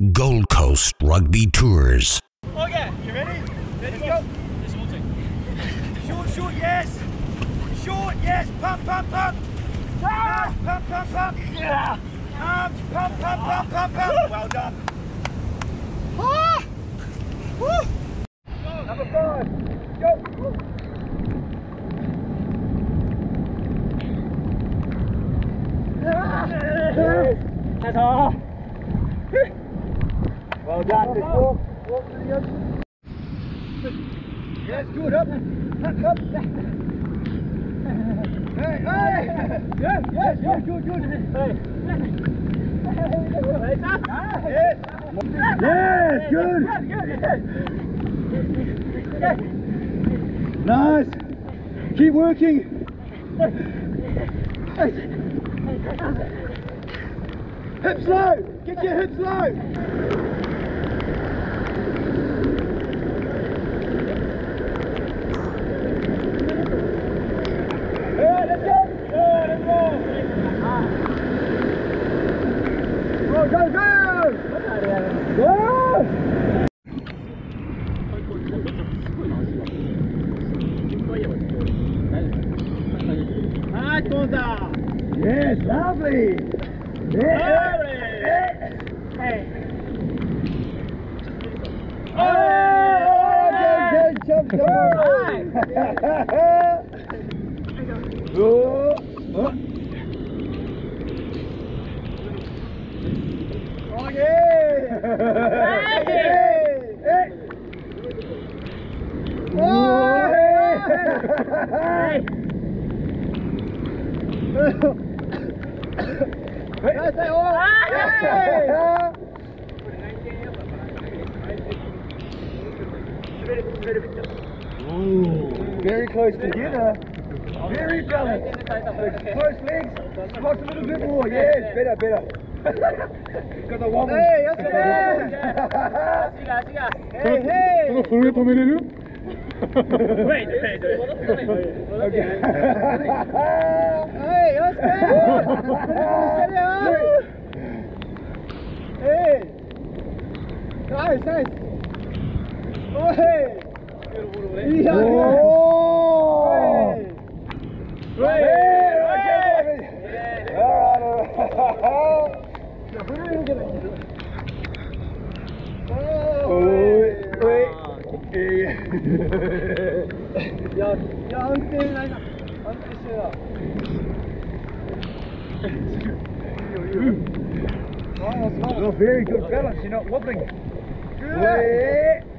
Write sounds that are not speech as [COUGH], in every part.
Gold Coast Rugby Tours. Okay, you ready? Ready to go. Short, short, yes. Short, yes. Pump, pump, pump. Ah! Pump, pump, pump. Yeah. Arms, pump, pump, pump, pump, pump. Well done. Ah! Woo! Number five. Go. That's all. Well done. Just walk, walk to the edge. Yes, good. Up. Up, up. Hey, hey. Yes, yes, yes, good, good. Hey. Yes. Yes, good. Nice. Keep working. Hips low. Get your hips low. Yes, lovely. Yeah. Hey. Hey. Hey. Oh, hey. Ooh. Very close together. Very balanced. Close legs. Squats a little bit more. Yes, better, better. [LAUGHS] Got wobble. Hey, yes. Hey, hey. Zullen we groeien tot jullie nu? Wait, wait, wait. Okay. Hey, Oscar! [LAUGHS] Hey! Nice, nice! Oh, very good balance, you're not wobbling. Good. Wait.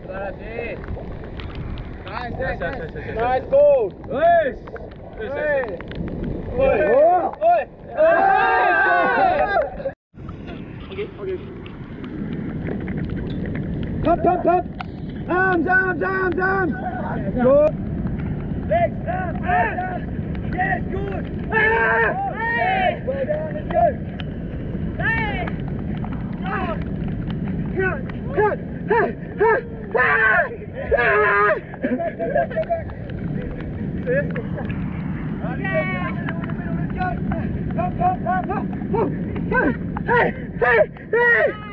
Nice, nice, nice. Nice goal. Nice. Hey. Oi. Oi. Okay, okay. Pump, pump, pump. Arms, arms, arms. Good. Legs, arms. Yes, good. Ah! Hey. Well done, let's go. Hey. Hey, hey, hey.